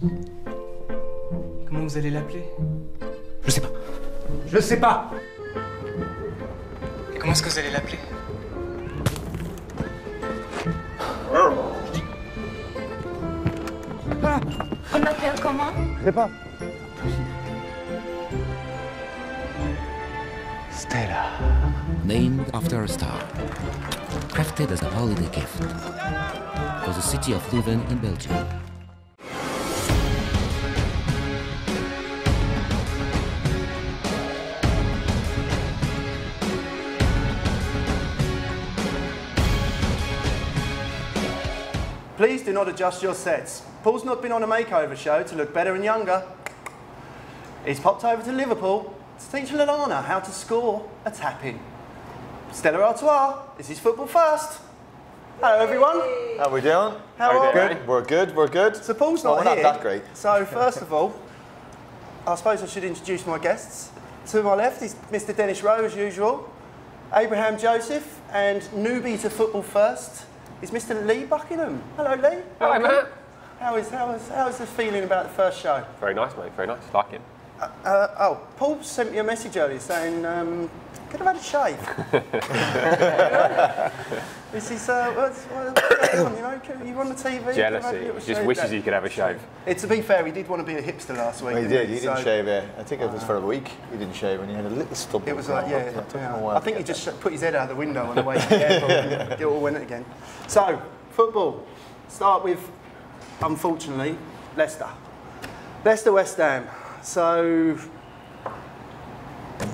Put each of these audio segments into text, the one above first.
Comment vous allez l'appeler? Je sais pas. Je sais pas Et comment est-ce que vous allez l'appeler? On m'appelle comment? Je sais pas. Stella. named after a star, crafted as a holiday gift for the city of Leuven in Belgium. Please do not adjust your sets. Paul's not been on a makeover show to look better and younger. He's popped over to Liverpool to teach Lallana how to score a tap in. Stella Artois, this is Football First. Hello, everyone. How we doing? How are we? Good. We're good. We're good. So Paul's Well, not we're here. not that great. So first of all, I suppose I should introduce my guests. To my left is Mr. Dennis Rowe, as usual. Abraham Joseph and newbie to football first is Mr. Lee Buckingham. Hello, Lee. Hi, Welcome. Matt. How is how is how is the feeling about the first show? Very nice, mate. Very nice. Like it. Uh, oh, Paul sent me a message earlier saying, um, could have had a shave. this is, uh, what's, what's on, you know, can- you on the TV? could have had Jealousy. little Just shave wishes there. he could have a shave. Eh, to be fair, he did want to be a hipster last week. Well, he didn't did. He didn't So shave. Uh, I think it was for a week. He didn't shave, and he had a little stubble. It was like, yeah, It took him yeah. a while I think he get just put his head out the window on the way to the airport and it all went again. So, football. Start with, unfortunately, Leicester. Leicester West Ham. So,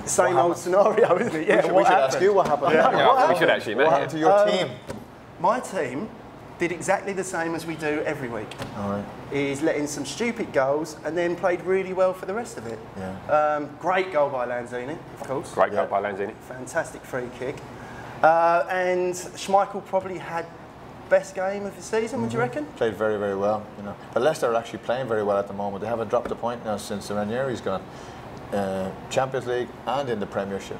same old scenario, isn't it? Yeah, We should, we should ask you what happened. Yeah, we should actually, mate. What happened to your Um, team? My team did exactly the same as we do every week. All right. Is letting some stupid goals and then played really well for the rest of it. Yeah. Um, great goal by Lanzini, of course. Great Yeah. goal by Lanzini. Fantastic free kick. Uh, and Schmeichel probably had best game of the season, would you reckon? Played very, very well. You know, but Leicester are actually playing very well at the moment. They haven't dropped a point now since Ranieri's gone. Uh, Champions League and in the Premiership.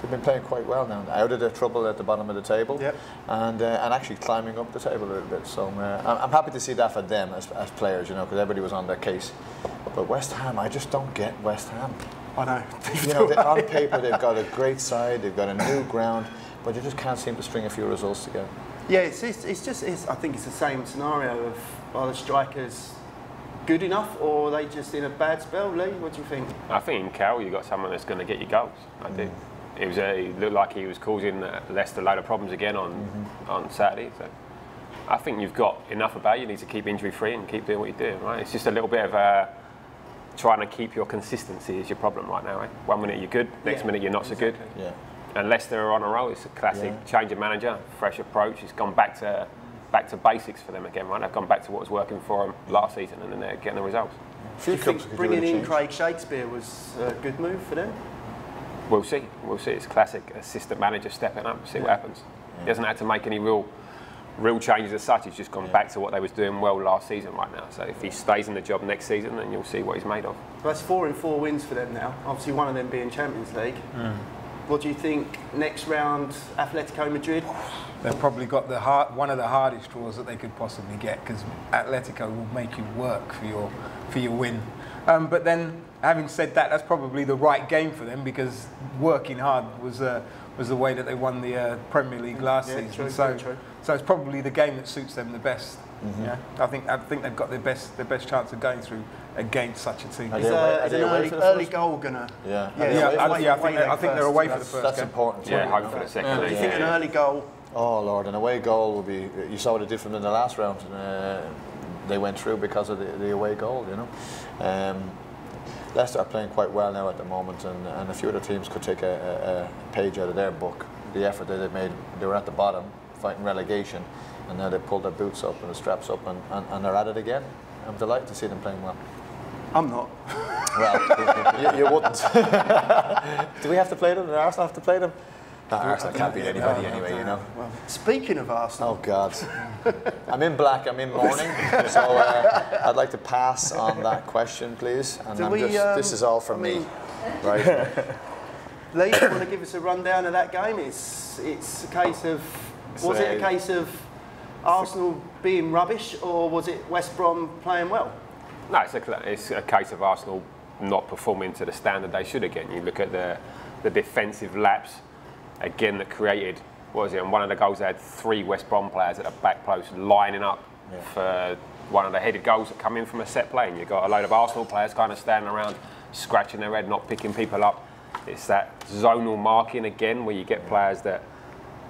They've been playing quite well now, out of their trouble at the bottom of the table, Yep. and uh, and actually climbing up the table a little bit. So uh, I'm, I'm happy to see that for them as, as players, you know, because everybody was on their case. But West Ham, I just don't get West Ham. I know. You know, on paper they've got a great side, they've got a new ground, but they just can't seem to string a few results together. Yeah, it's, it's, it's just, it's, I think it's the same scenario of are the strikers good enough or are they just in a bad spell, Lee? What do you think? I think in Cal you've got someone that's going to get you goals. I do. It was a, it looked like he was causing uh, Leicester a load of problems again on on Saturday. So I think you've got enough about you. You need to keep injury free and keep doing what you're doing. Right? It's just a little bit of uh, trying to keep your consistency is your problem right now. Eh? One minute you're good, next Yeah, minute you're not so good. Yeah. And Leicester are on a roll. It's a classic Yeah. change of manager, fresh approach. It's gone back to back to basics for them again, right? They've gone back to what was working for them last season, and then they're getting the results. A Do you think bringing in. Craig Shakespeare was a good move for them? We'll see. We'll see. It's classic assistant manager stepping up. See what happens. He hasn't had to make any real, real changes as such. He's just gone back to what they was doing well last season right now. So if he stays in the job next season, then you'll see what he's made of. Well, that's four in four wins for them now. Obviously, one of them being Champions League. What do you think next round, Atletico Madrid? They've probably got the hard, one of the hardest draws that they could possibly get because Atletico will make you work for your for your win. Um, but then, having said that, that's probably the right game for them because working hard was uh, was the way that they won the uh, Premier League last Yeah, season. true, so, true, true. so it's probably the game that suits them the best. Yeah, I think I think they've got their best their best chance of going through against such a team. Is, uh, is an away early, early goal gonna? Yeah. Are Yeah, Yeah, I, yeah, I think, they- I leg think they're away for the That's, first that's game. important. Yeah, too, hope for the second. Yeah. Do you leg. think an early goal? Oh Lord, an away goal would be. You saw what it did from in the last round. Uh, they went through because of the, the away goal. You know, um, Leicester are playing quite well now at the moment, and, and a few other teams could take a, a, a page out of their book. The effort that they made, they were at the bottom fighting relegation, and now they pulled their boots up and the straps up, and, and, and they're at it again. I'm delighted to see them playing well. I'm not. Well, you, you wouldn't. Do we have to play them? Does Arsenal have to play them? No, Arsenal can't beat anybody anyway, you know. Well, speaking of Arsenal, Oh God, I'm in black. I'm in mourning. so uh, I'd like to pass on that question, please. And I'm we, just, this um, is all from I me, mean- right? Lee, you want to give us a rundown of that game? It's it's a case of was it a case of Arsenal being rubbish or was it West Brom playing well? No, it's a, it's a case of Arsenal not performing to the standard they should again. You look at the, the defensive lapse again that created, what was it, and one of the goals they had three West Brom players at the back post lining up for one of the headed goals that come in from a set play. And you've got a load of Arsenal players kind of standing around, scratching their head, not picking people up. It's that zonal marking again where you get players that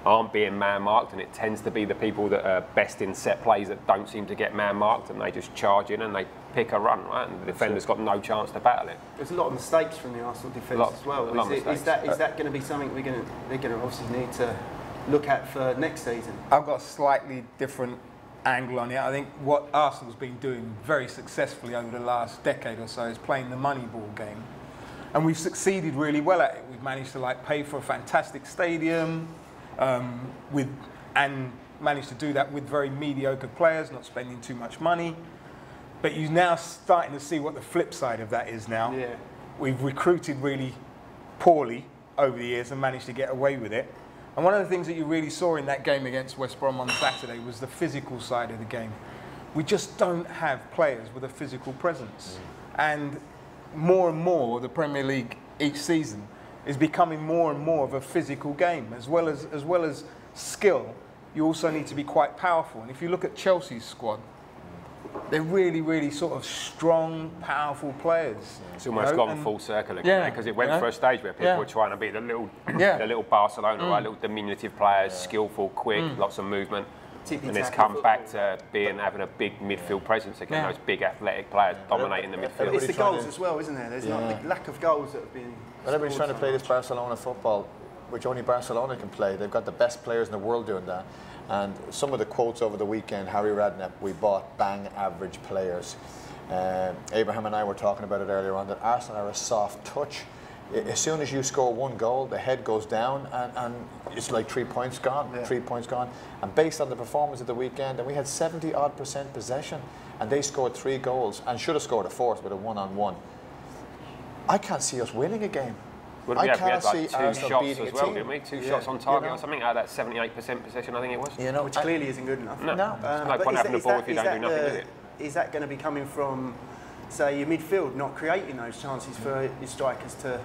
aren't being man marked, and it tends to be the people that are best in set plays that don't seem to get man marked, and they just charge in and they pick a run, right? And the defender's got no chance to battle it. There's a lot of mistakes from the Arsenal defence Lot- as well. a lot of Is, it, is that uh, going to be something we're going to they're going to obviously need to look at for next season? I've got a slightly different angle on it. I think what Arsenal's been doing very successfully over the last decade or so is playing the money ball game. And we've succeeded really well at it. We've managed to like pay for a fantastic stadium um, with and managed to do that with very mediocre players, not spending too much money. But you're now starting to see what the flip side of that is now. Yeah. We've recruited really poorly over the years and managed to get away with it. And one of the things that you really saw in that game against West Brom on Saturday was the physical side of the game. We just don't have players with a physical presence. And more and more, the Premier League each season is becoming more and more of a physical game. As well as, as well as skill, you also need to be quite powerful. And if you look at Chelsea's squad, they're really, really sort of strong, powerful players. It's almost know, gone and- full circle again Yeah, because it went you know? for a stage where people Yeah. were trying to be the little, Yeah. Mm. the little Barcelona, right? Little diminutive players, skillful, quick, lots of movement. Ticky and it's come football. back to being having a big midfield presence again. Yeah. Those big athletic players dominating the midfield. It's the goals as well, isn't there? There's not Yeah. the lack of goals that have been. But everybody's scored trying to so play this. Barcelona football, which only Barcelona can play. They've got the best players in the world doing that. And some of the quotes over the weekend, Harry Redknapp, we bought bang average players. Um, Abraham and I were talking about it earlier on that Arsenal are a soft touch. I- As soon as you score one goal, the head goes down and, and it's like three points gone, Yeah. three points gone. And based on the performance of the weekend, and we had 70 odd percent possession, and they scored three goals and should have scored a fourth with a one on one. I can't see us winning a game. Well, I we had, can't had like see two Arsenal shots beating as a well, team. didn't we? Two Yeah. shots on You target know? or something out of that 78% possession, I think it was. You know, which I- clearly isn't good enough. No. No. There's no but point is having that- the ball is if you don't do nothing that, with it. uh, Is that going to be coming from, say, your midfield not creating those chances for your strikers to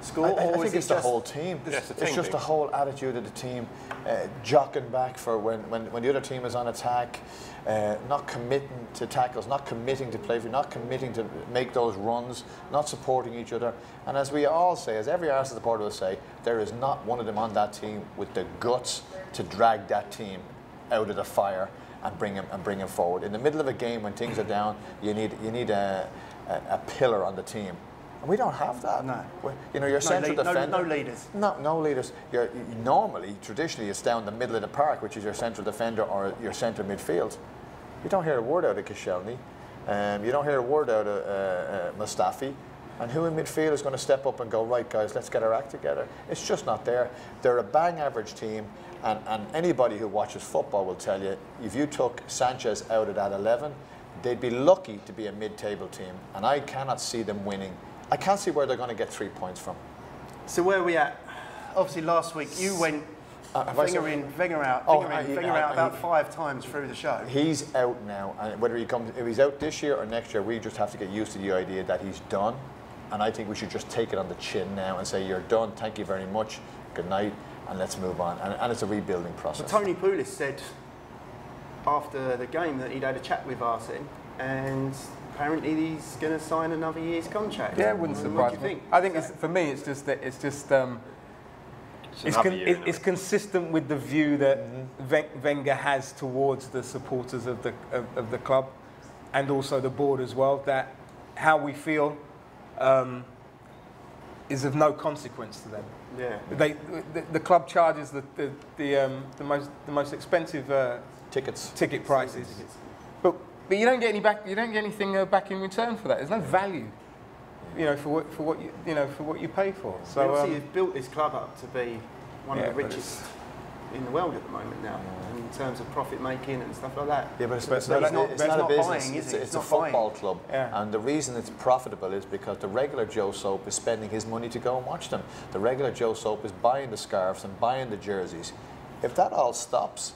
score, I, I or think it's the just whole team. Yeah, it's the it's just the whole attitude of the team, uh, jockeying back for when, when, when the other team is on attack, uh, not committing to tackles, not committing to play, not committing to make those runs, not supporting each other. And as we all say, as every Arsenal supporter will say, there is not one of them on that team with the guts to drag that team out of the fire and bring him and bring him forward. In the middle of a game when things are down, you need you need a, a, a pillar on the team. And we don't have that. No. We- You know, your No central lead- no- defender. no leaders. No, no leaders. You're, you, normally, traditionally, it's down the middle of the park, which is your central defender or your centre midfield. You don't hear a word out of Koscielny. Um, you don't hear a word out of uh, uh, Mustafi. And who in midfield is going to step up and go, right, guys, let's get our act together? It's just not there. They're a bang average team, and, and anybody who watches football will tell you if you took Sanchez out of that 11, they'd be lucky to be a mid table team. And I cannot see them winning. I can't see where they're going to get three points from. So where are we at? Obviously, last week you went Uh, I finger in, finger out, Oh, finger in, he- finger out about he- five times through the show. He's out now, and whether he comes, if he's out this year or next year, we just have to get used to the idea that he's done. And I think we should just take it on the chin now and say, "You're done. Thank you very much. Good night, and let's move on." And, and it's a rebuilding process. Tony Pulis said after the game that he'd had a chat with Arsene, and apparently he's going to sign another year's contract. Yeah, it wouldn't What surprise do you me. think? I think it's, for me, it's just that it's just um, It's it's, con- year, it- isn't it's consistent with the view that Wen- Wenger has towards the supporters of the of, of the club, and also the board as well. That how we feel um, is of no consequence to them. Yeah. They, the, the club charges the the, the, um, the most the most expensive uh, Tickets. ticket prices, but but you don't get any back. You don't get anything uh, back in return for that. There's no value, you know, for what for what you you know for what you pay for. So So obviously um, you've built this club up to be one Yeah, of the richest in the world at the moment now, in terms of profit making and stuff like that. Yeah, but it's, But it's it's not, not- it's but not a business. buying, is it's, it? it's It's a not buying. football club, Yeah. and the reason it's profitable is because the regular Joe Soap is spending his money to go and watch them. The regular Joe Soap is buying the scarves and buying the jerseys. If that all stops,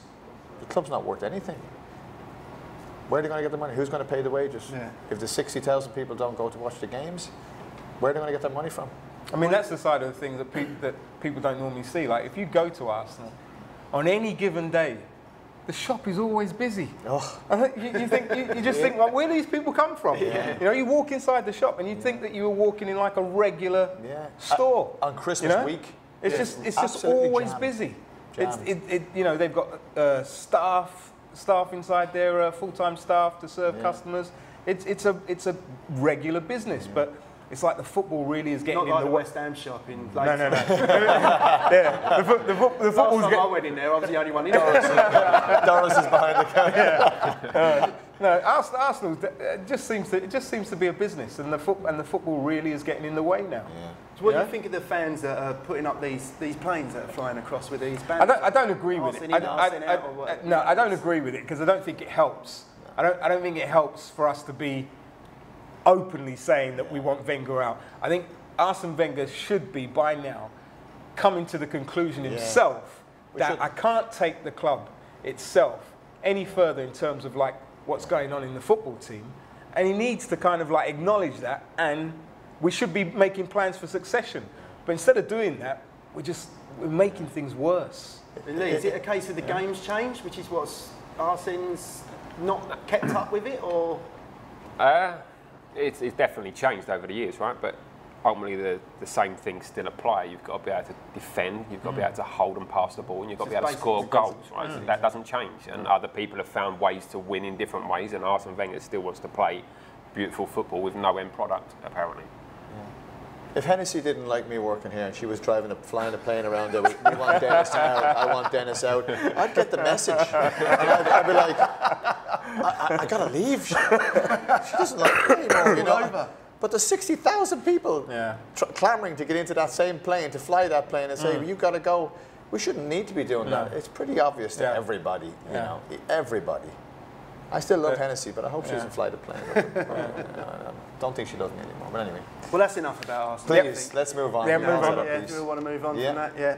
the club's not worth anything. Where are they going to get the money? Who's going to pay the wages? Yeah. If the 60,000 people don't go to watch the games, where are they going to get their money from? I mean, that's the side of the thing that, peop that people don't normally see. Like, if you go to Arsenal on any given day, the shop is always busy. Oh. You, you think you, you just think, like, where do these people come from? You know, you walk inside the shop and you think that you were walking in like a regular Yeah. store Uh, on Christmas you know? week, It's yeah, just it's just always jammed. busy. It's, it, it, you know, they've got uh, staff staff inside there, uh, full-time staff to serve Yeah. customers. It's it's a it's a regular business, but it's like the football really is getting Not in like the the. West Ham shop in No, no, no. Yeah, the, fo- the, fo- the Last football's time getting. I went in there, I was the only one in Doris, Doris is behind the counter. No, Arsenal, Arsenal it just seems to it just seems to be a business, and the foot and the football really is getting in the way now. So what do you think of the fans that are putting up these, these planes that are flying across with these I banners? don't, I don't agree with it. Arsenal I, I- Arsenal I- or what? No, I don't agree with it because I don't think it helps. I don't, I don't think it helps for us to be openly saying that we want Wenger out. I think Arsene Wenger should be by now coming to the conclusion himself We that should- I can't take the club itself any further in terms of like what's going on in the football team, and he needs to kind of like acknowledge that, and we should be making plans for succession. But instead of doing that, we're just we're making things worse. Lee, is it a case of the game's changed, which is what's Arsene's not kept up with it, or Uh, it's, it's definitely changed over the years, right? But ultimately, the, the same things still apply. You've got to be able to defend, you've got to be able to hold and pass the ball, and you've got to be able to score goals, right? So that doesn't change. And other people have found ways to win in different ways, and Arsene Wenger still wants to play beautiful football with no end product, apparently. If Hennessy didn't like me working here and she was driving a flying a plane around there, we, we want Dennis out, I want Dennis out, I'd get the message. And I'd, I'd be like, I, I, I gotta leave. She, she doesn't like me anymore, you know. But there's 60,000 people Yeah. tr- clamoring to get into that same plane, to fly that plane and say, mm. you've gotta go. We shouldn't need to be doing that. It's pretty obvious to Yeah. everybody, you Yeah. know, everybody. I still love But- Hennessy, but I hope she Yeah. doesn't fly the plane. I don't think she loves me anymore. But anyway, well, that's enough about Arsenal. Please, let's move on. Yeah, Move move on. that, Yeah, please. do we want to move on Yeah. from that? Yeah.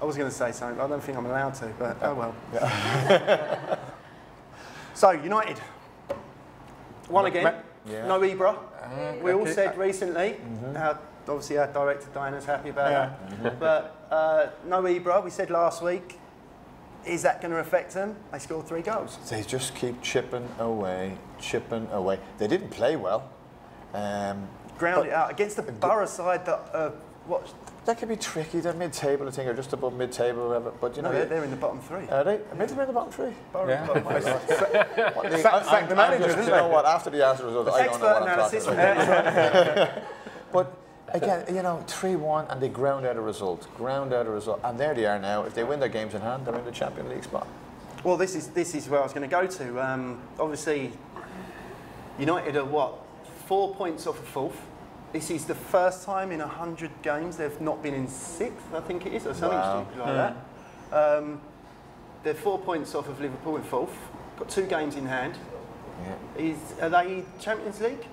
I was going to say something. but I don't think I'm allowed to, but oh well. so United won again. Yeah. No Ibra. We all said recently. Our, obviously, our director Diana's happy about Yeah. that. But uh, no Ibra. We said last week. Is that going to affect them? They scored three goals. They just keep chipping away, chipping away. They didn't play well. Um, Ground it out against the Boro side that uh, what? That could be tricky. They're mid-table, I think, or just above mid-table, whatever. But you No, know, they're, they're in the bottom three. are they? Maybe they're in the bottom three. Boro Yeah. bottom three. What, they- Sack- sack the I'm manager, just- didn't You know what? After the Arsenal result, I don't know Expert what I'm talking about. But again, you know, three-one, and they ground out a result, ground out a result, and there they are now. If they win their games in hand, they're in the Champions League spot. Well, this is this is where I was going to go to. Um, obviously, United are what four points off of fourth. This is the first time in hundred games they've not been in sixth. I think it is, or something Wow. stupid like that. Um, they're four points off of Liverpool in fourth. Got two games in hand. Yeah. Is are they Champions League?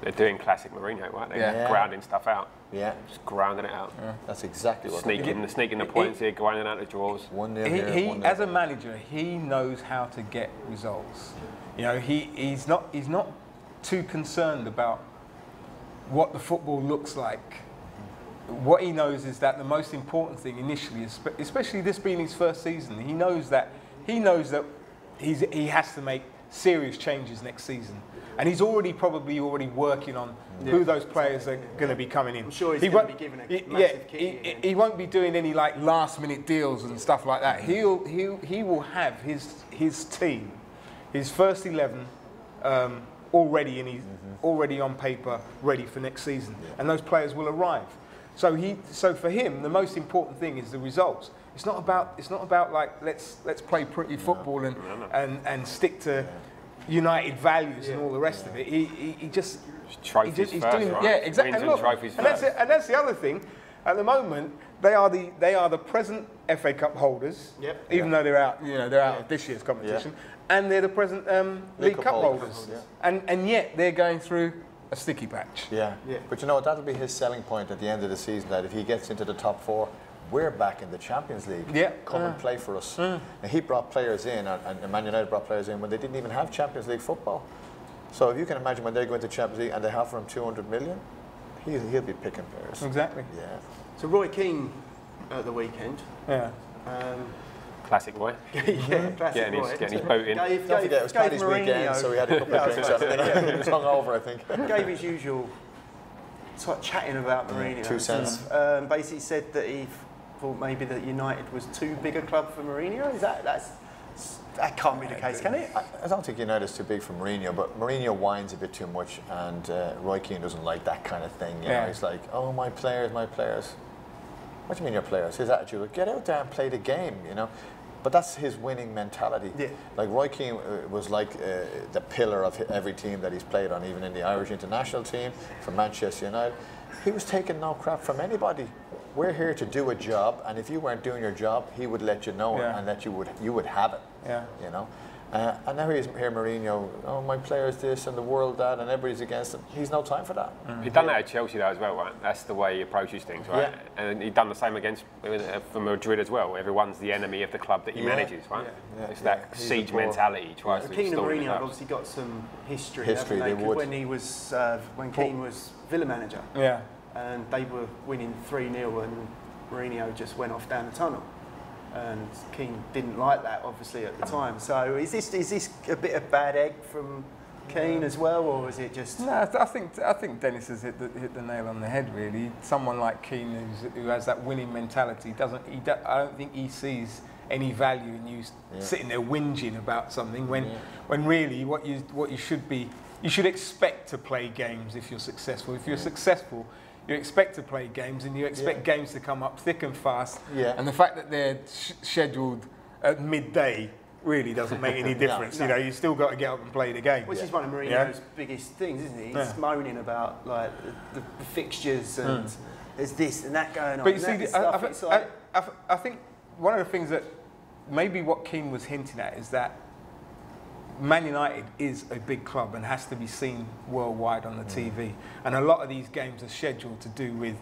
They're doing classic Mourinho, right? They're Yeah. grounding stuff out, Yeah, just grounding it out. that's exactly what they're Sneaking, doing. sneaking the points here, grinding out the draws. One nil he, here, he one nil as a manager, he knows how to get results. You know, he, he's not he's not too concerned about what the football looks like. What he knows is that the most important thing initially, especially this being his first season, he knows that he knows that he's, he has to make serious changes next season. And he's already probably already working on who those players are going to be coming in. I'm sure he's He gonna won't- be given a he- massive yeah, kick he- he won't be doing any like last minute deals and stuff like that. He'll, he'll, he will have his, his team, his first 11 um, already, in his, mm-hmm. already on paper, ready for next season. And those players will arrive. So, he, so for him, the most important thing is the results. It's not about, it's not about like, let's, let's play pretty football and, and, and stick to United values and all the rest of it. He, he, he just, Trophies he just- he's first, doing, right? yeah, exactly. And, and look, trophies and that's first. it. And that's the other thing. At the moment, they are the they are the present FA Cup holders. Yep. Even though they're out, you know, they're out of this year's competition, and they're the present um, League, Cup, holders. yeah. And and yet they're going through a sticky patch. Yeah. Yeah. But you know what? That'll be his selling point at the end of the season. That if he gets into the top four, we're back in the Champions League. Yeah. Come and play for us. And he brought players in, and, and Man United brought players in when they didn't even have Champions League football. So if you can imagine when they go into Champions League and they offer him 200 million, he, he'll be picking players. Exactly. Yeah. So Roy Keane at the weekend. Yeah. Um, Classic boy. yeah, classic Getting his, getting his boat in. Gave, Don't gave, forget, it was gave Paddy's weekend, Mourinho- so we had a couple of drinks about on to say, him. He was hungover, I think. gave his usual sort of chatting about Mourinho. two cents. Um, basically said that he thought maybe that United was too big a club for Mourinho. Is that that's that can't be the case, can it? I, I don't think United's too big for Mourinho, but Mourinho whines a bit too much, and uh, Roy Keane doesn't like that kind of thing. You Yeah. know, he's like, "Oh, my players, my players." What do you mean your players? His attitude, like, get out there and play the game. You know, but that's his winning mentality. Yeah. Like Roy Keane uh, was like uh, the pillar of every team that he's played on, even in the Irish international team for Manchester United. He was taking no crap from anybody. We're here to do a job, and if you weren't doing your job, he would let you know Yeah. it and that you would you would have it Yeah. you know. Uh, and now he's here, Mourinho. Oh, my players this and the world that, and everybody's against him. He's no time for that. He'd done that at Chelsea though as well, right? That's the way he approaches things, right? Yeah. And he'd done the same against uh, for Madrid as well. Everyone's the enemy of the club that he Yeah. manages, right? Yeah. It's Yeah. that He's siege mentality he tries So to. Keane and Mourinho have obviously got some history. History, haven't they 'Cause would. When he was uh, when Keane was Villa manager, Yeah. and they were winning three 0 and Mourinho just went off down the tunnel. And Keane didn't like that, obviously, at the time. So is this is this a bit of bad egg from Keane as well, or is it just? No, I th- I think I think Dennis has hit the, hit the nail on the head. Really, someone like Keane who has that winning mentality doesn't. He do, I don't think he sees any value in you Yeah. sitting there whinging about something when Yeah. when really what you what you should be you should expect to play games if you're successful. If you're successful. You expect to play games and you expect Yeah. games to come up thick and fast. Yeah. And the fact that they're sh- scheduled at midday really doesn't make any difference. You know, you still got to get up and play the game. Which is one of Mourinho's Yeah. biggest things, isn't he? He's Yeah. moaning about like the, the fixtures hmm. and there's this and that going on. But you see, the- I, stuff. I, like, I, I, I think one of the things that maybe what Keane was hinting at is that Man United is a big club and has to be seen worldwide on the TV. And a lot of these games are scheduled to do with,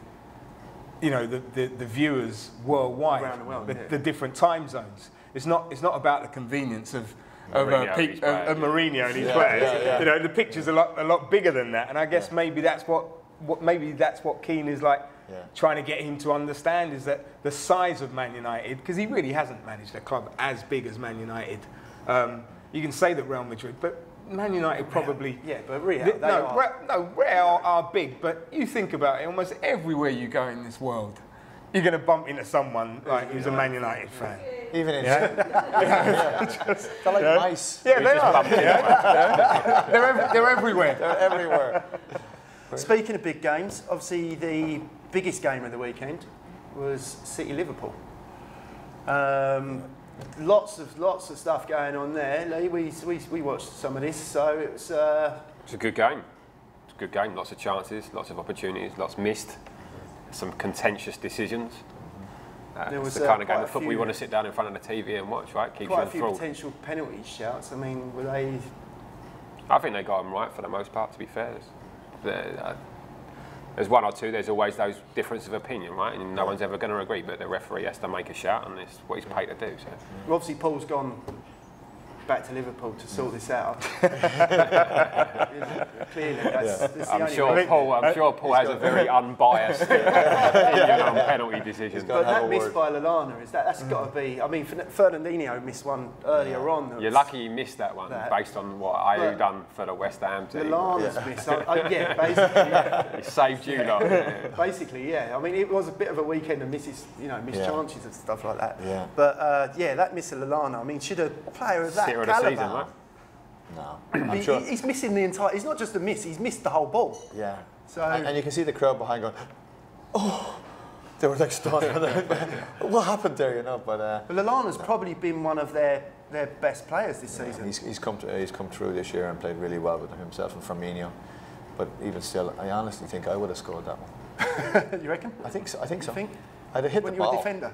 you know, the, the, the viewers worldwide, Around the world, the, yeah. the different time zones. It's not, it's not about the convenience of, of, Mourinho uh, and his of, of players. Mourinho and his Yeah, players. yeah, yeah. You know, the picture's a lot, a lot bigger than that. And I guess maybe that's what, what maybe that's what Keane is like Yeah. trying to get him to understand is that the size of Man United, because he really hasn't managed a club as big as Man United. Um, you can say that Real Madrid, but Man United probably. yeah, but Real, no, are. Real, no, Real are big, but you think about it, almost everywhere you go in this world, you're going to bump into someone like who's a Man United fan. Even in Yeah? they're like mice. Yeah, they are. yeah. They're, ev- they're everywhere. They're everywhere. Speaking of big games, obviously the biggest game of the weekend was City Liverpool. Um, lots of lots of stuff going on there. Lee, we, we, we watched some of this, so it was. Uh, It's a good game. It's a good game. Lots of chances, lots of opportunities, lots missed. Some contentious decisions. Uh, There was, the uh, kind of game of football you want to sit down in front of the TV and watch, right? Keeps quite a few enthralled. potential penalty shouts. I mean, were they? I think they got them right for the most part, to be fair. There's, one or two, there's always those differences of opinion, right? And no one's ever going to agree, but the referee has to make a shout, and it's what he's paid to do. So. Well, obviously, Paul's gone back to Liverpool to sort this out. Clearly, that's, that's the I'm only sure. Paul. I'm sure Paul has a very unbiased opinion on penalty decisions. But that a miss word. by Lallana is that that's got to be. I mean, Fer- Fernandinho missed one earlier on. You're lucky you missed that one, That. based on what Ayew But- done for the West Ham team. Lallana's miss. Oh, oh, yeah, basically, yeah. He saved you, lot. Yeah. basically, yeah. I mean, it was a bit of a weekend of misses, you know, missed Yeah. chances and stuff like that. Yeah. But uh, yeah, that miss of Lallana. I mean, should a player of that Hero of the caliber? season, right? No, I'm sure. He's missing the entire. He's not just a miss. He's missed the whole ball. Yeah. So- and, and you can see the crowd behind going, oh, they were like stunned. what happened there, you know? But uh, But Lallana's probably been one of their, their best players this season. he's, he's come to, he's come through this year and played really well with himself and Firmino. But even still, I honestly think I would have scored that one. you reckon? I think so. I think so. think? I'd have hit When the you were a ball. defender?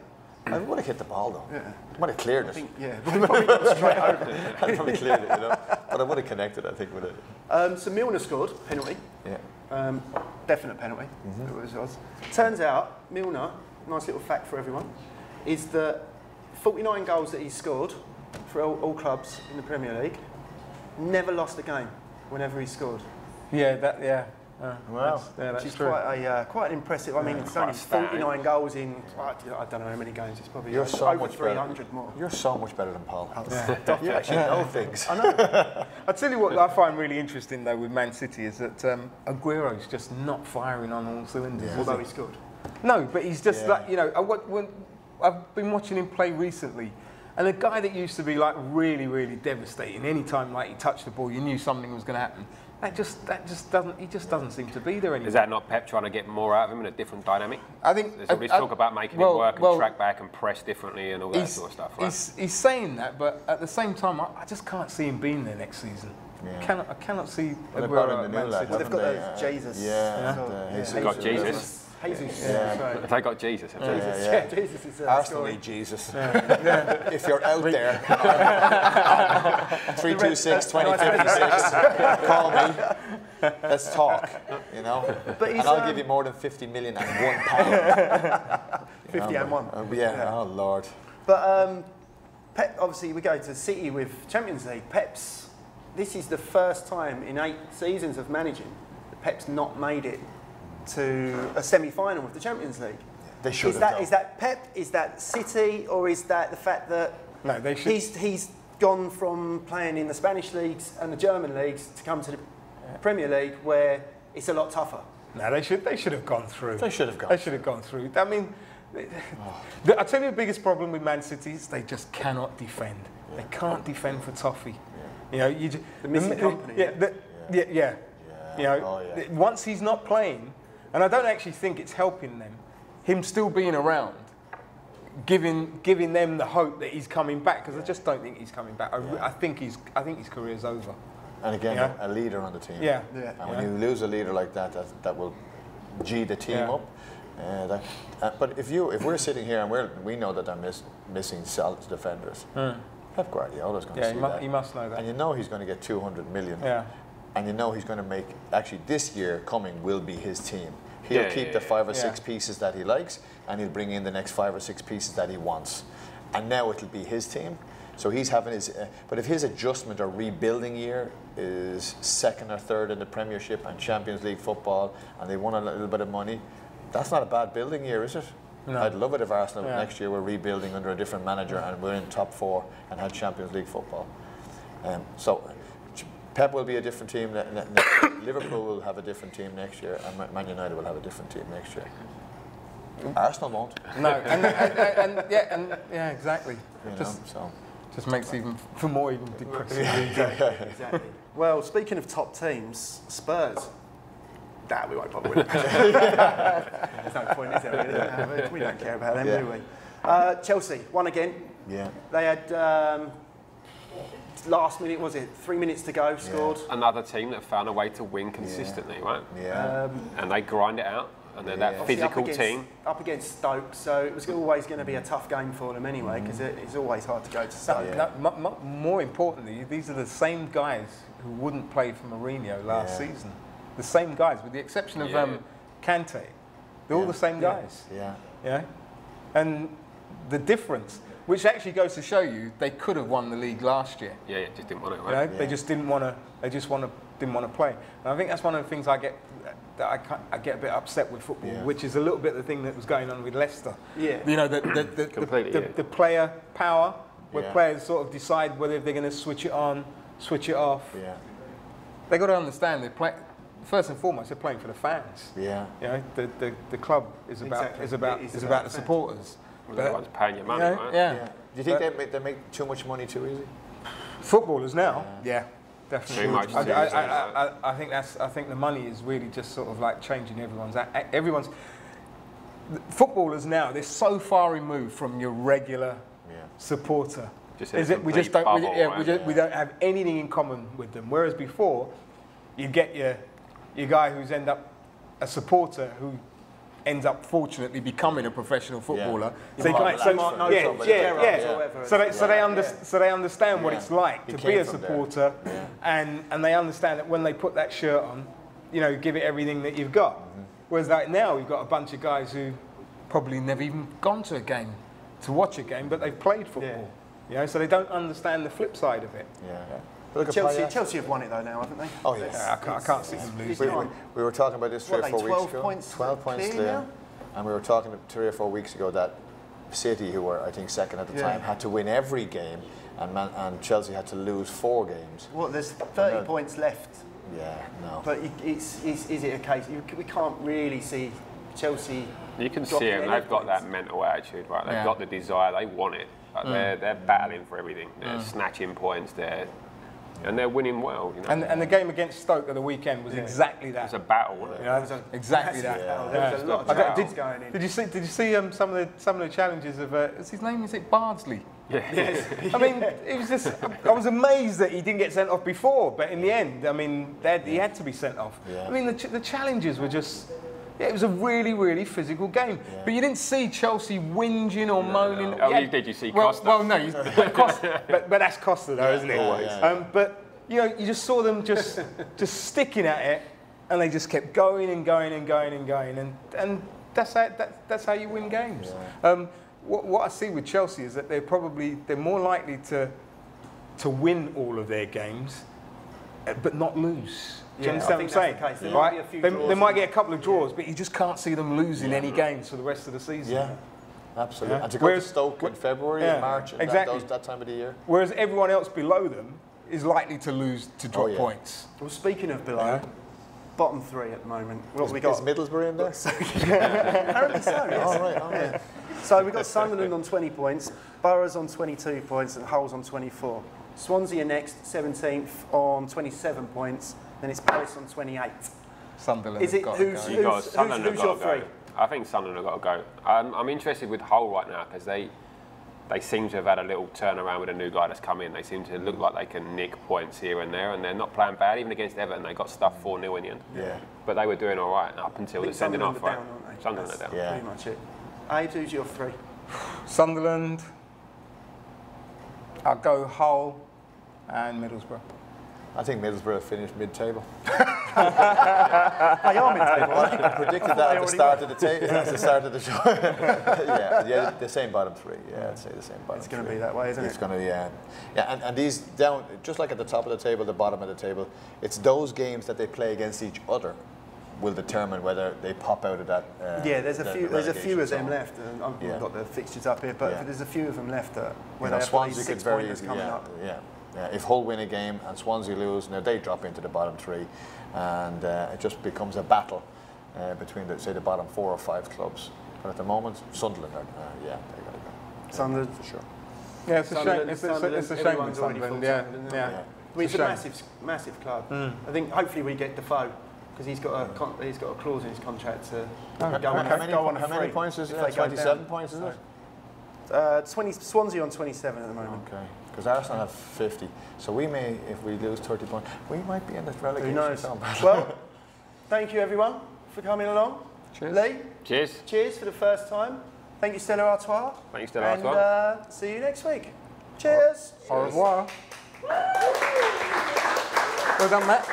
I would have hit the ball though. Yeah. Might have cleared I it. think, yeah. Probably straight over. I'd probably cleared it, you know. But I would have connected, I think, with it. Um, so Milner scored penalty. Yeah. Um, definite penalty. It was, was. Turns out Milner nice little fact for everyone, is that 49 goals that he's scored for all, all clubs in the Premier League, never lost a game whenever he scored. Yeah, that yeah. Uh, Wow. that's- yeah, Which that's is true. quite a uh, quite an impressive. I mean, it's only 49 goals in I don't know how many games. It's probably You're over, so over much 300 better. more. You're so much better than Paul. Stop You it. actually know things. I know. I tell you what I find really interesting though with Man City is that um, Aguero's just not firing on all cylinders. is Although he? he scored. No, but he's just Yeah. like you know. I, when, I've been watching him play recently, and a guy that used to be like really, really devastating. Anytime like he touched the ball, you knew something was going to happen. That just that just doesn't. He just doesn't seem to be there anymore. Is that not Pep trying to get more out of him in a different dynamic? I think There's all this I- talk about making well- him work and well, track back and press differently and all that sort of stuff, right? he's, he's saying that, but at the same time, I, I just can't see him being there next season. Yeah. Cannot, I cannot see Well, they Aguero brought in at the Man new lad, City. Well, they've got haven't those? Jesus. Yeah, So, and, uh, yeah. They've got Jesus. Jesus. Yeah. sorry. Have they got Jesus? have they? Jesus. Yeah, Yeah, yeah. Jesus is uh, Arsenal need Jesus. if you're out there, 326 2056, call me. Let's talk, you know. But and I'll um, give you more than 50 million and one pound. 50 and one. Uh, yeah, oh Lord. But um, Pep, obviously, we go to City with Champions League. Pep's, this is the first time in eight seasons of managing that Pep's not made it to a semi final of the Champions League. They should Is have that, done. is that Pep? Is that City? Or is that the fact that No, they should- he's, he's gone from playing in the Spanish leagues and the German leagues to come to the uh, Premier League where it's a lot tougher? No, they should. They should have gone through. They should have gone They should have gone through. I mean, the, I tell you, the biggest problem with Man City is they just cannot defend. They can't defend for toffee. You know, you just, The missing Kompany, Yeah, yeah. the- yeah, yeah. You know, Oh, yeah. once he's not playing, and I don't actually think it's helping them. Him still being around, giving giving them the hope that he's coming back because I just don't think he's coming back. I, re- I think he's I think his career's over. And again, Yeah. a leader on the team. Yeah. Yeah. And when Yeah. you lose a leader like that, that, that will G the team Yeah. up. Uh, that, uh, but if you if we're sitting here and we're we know that they're miss, missing solid defenders, Pep Guardiola's going to. Yeah, see he, mu- that. he must know that. And you know he's going to get 200 million. Yeah. And you know he's going to make actually this year coming will be his team. He'll Yeah, keep yeah, the five or Yeah. six pieces that he likes, and he'll bring in the next five or six pieces that he wants. And now it'll be his team. So he's having his. Uh, but if his adjustment or rebuilding year is second or third in the Premiership and Champions League football, and they won a little bit of money, that's not a bad building year, is it? No. I'd love it if Arsenal Yeah. next year were rebuilding under a different manager and we're in top four and had Champions League football. Um, so Pep will be a different team. ne- ne- ne- Liverpool will have a different team next year, and Man United will have a different team next year. Arsenal won't. No, and, and, and, and yeah, and yeah, exactly. You know, Just so just makes even for more even depressing. Exactly. well, speaking of top teams, Spurs. Nah, we won't bother with that. There's no point, is there? Really? We don't care about them, Yeah. do we? Uh, Chelsea won again. yeah, They had um, last minute, was it three minutes to go? Scored. Another team that found a way to win consistently, right? yeah. Um, And they grind it out, and they're that Yeah. obviously up physical against, team. Up against Stoke, so it was always going to be a tough game for them anyway, because it's always hard to go to Stoke. No, no, mu- mu- more importantly, these are the same guys who wouldn't play for Mourinho last Yeah. season. The same guys, with the exception of Yeah. um, Kante. They're all the same guys. yeah. Yeah. And the difference, which actually goes to show you, they could have won the league last year. Yeah, yeah, just didn't want it, You right? know, they just didn't want to. They just want to didn't want to play. And I think that's one of the things I get that I, ca- I get a bit upset with football, Yeah. which is a little bit the thing that was going on with Leicester. Yeah. You know, the the, the, Completely, the, yeah. the player power, where Yeah. players sort of decide whether they're going to switch it on, switch it off. Yeah, They got to understand they play. First and foremost, they're playing for the fans. yeah. You know, the, the, the club is about Exactly. is about It is is about about the the fans. supporters. Well, the ones paying your money, you know, right? yeah. yeah. Do you think But- they make, they make too much money too easy? Footballers now, yeah, definitely. Too much I, too I, easy, I, I, I think that's. I think the money is really just sort of like changing everyone's. Everyone's. Footballers now, they're so far removed from your regular Yeah. supporter. Just Is it? We just don't. complete we, bubble, yeah, we, right? just, we don't have anything in common with them. Whereas before, you get your your guy who's end up a supporter who ends up fortunately becoming a professional footballer. You So, so you might know yeah, yeah, yeah. yeah. So they, so they, Yeah. under, so they understand what it's like to be a supporter, Yeah. and and they understand that when they put that shirt on, you know, give it everything that you've got. Mm-hmm. Whereas like now, we've got a bunch of guys who probably never even gone to a game to watch a game, but they've played football. You know, so they don't understand the flip side of it. Yeah. Look Chelsea, Payet. Chelsea have won it though now, haven't they? Oh, yes. Yeah, I can't, I can't see them losing. We, we, we were talking about this three What or four they, weeks 12 ago. points 12 points clear clear. now? And we were talking three or four weeks ago that City, who were, I think, second at the Yeah. time, had to win every game, and, Man- and Chelsea had to lose four games. Well, There's 30 No. points left, Yeah, no. but you- it's, is, is it a case? You, we can't really see Chelsea. You can see them. They've got points. that mental attitude, right? They've Yeah. got the desire. They want it. Like Mm. They're they're battling for everything. They're snatching points. They're and they're winning well. You know, And, and the game against Stoke at the weekend was exactly that. it's a battle. Wasn't it? You know, exactly that. battle. There was a lot of I battles did, going in. did you see? Did you see um, some of the some of the challenges of? Uh, what's his name? Is it Bardsley? Yeah. I mean, it was just. I was amazed that he didn't get sent off before, but in the end, I mean, he had to be sent off. Yeah. I mean, the, ch- the challenges were just. Yeah, it was a really, really physical game. But you didn't see Chelsea whinging or moaning. Oh, Yeah. you did. You see well, Costa? Well, no, you, but, Costa, but, but that's Costa, though, isn't it? always. Yeah, yeah. Um, but you know, you just saw them just just sticking at it, and they just kept going and going and going and going, and and that's how that, that's how you win games. Um, what, what I see with Chelsea is that they're probably they're more likely to to win all of their games, uh, but not lose. Do you Yeah, understand what I'm saying? the. There Right? be a few they, they might get a couple of draws, but you just can't see them losing any games for the rest of the season. Yeah, absolutely. Yeah. And to go Whereas- to Stoke in February Yeah, and March, and exactly. that, those, that time of the year. Whereas everyone else below them is likely to lose to oh, drop Oh, yeah. points. Well, speaking of below, Yeah. bottom three at the moment. What have we Is got? Middlesbrough in there? Apparently so. yes. all right, oh, all right. So we've got Sunderland on 20 points, Boro's on 22 points, and Hull's on 24. Swansea are next, 17th on 27 points. Then it's Palace on 28. Sunderland. Is it have got to who's- go. You got Who's- Sunderland who's have got your to go. three? I think Sunderland have got to go. I'm, I'm interested with Hull right now because they they seem to have had a little turnaround with a new guy that's come in. They seem to look like they can nick points here and there, and they're not playing bad. Even against Everton, they got stuff 4 0 in the end. Yeah. But they were doing all right up until the think sending Sunderland off, are right? down, aren't they? Sunderland are down. Yeah. Pretty much it. Abe, who's your three? Sunderland. I'll go Hull and Middlesbrough. I think Middlesbrough finished mid-table. They are mid-table, aren't? I predicted that at the start of the ta- at the start of the show. yeah, yeah, the same bottom three. Yeah, I'd say the same bottom. It's going to be that way, isn't It's it? It's going to, yeah, yeah, and, and these down, just like at the top of the table, the bottom of the table, it's those games that they play against each other will determine whether they pop out of that. Uh, Yeah, there's a the- few. the There's a few of them zone. left. And I've Yeah. got the fixtures up here, but Yeah. there's a few of them left that where You know, they have Swansea these could six very pointers coming yeah, up. yeah, yeah. If Hull win a game and Swansea lose, now they drop into the bottom three, and uh, it just becomes a battle uh, between the say the bottom four or five clubs. But at the moment, Sunderland are, uh, yeah, they got to go Sunderland. for sure. Yeah, it's a shame. Sunderland- It's, it's, a- it's a shame with Sunderland. Yeah, Sunderland, yeah. isn't it? I mean, it's a shame. massive, massive club. I think hopefully we get Defoe because he's got a con- he's got a clause in his contract to go on, How many, go on how many points is it? 27 points, is it? Uh, 20, Swansea on 27 at the moment. Okay, because Arsenal have 50. So we may, if we lose 30 points, we might be in this relegation Who knows? zone. well, thank you everyone for coming along. Cheers. Lee, Cheers. cheers for the first time. Thank you, Stella Artois. Thank you, Stella and, Artois. uh, see you next week. Cheers. Au revoir. Well done, Matt.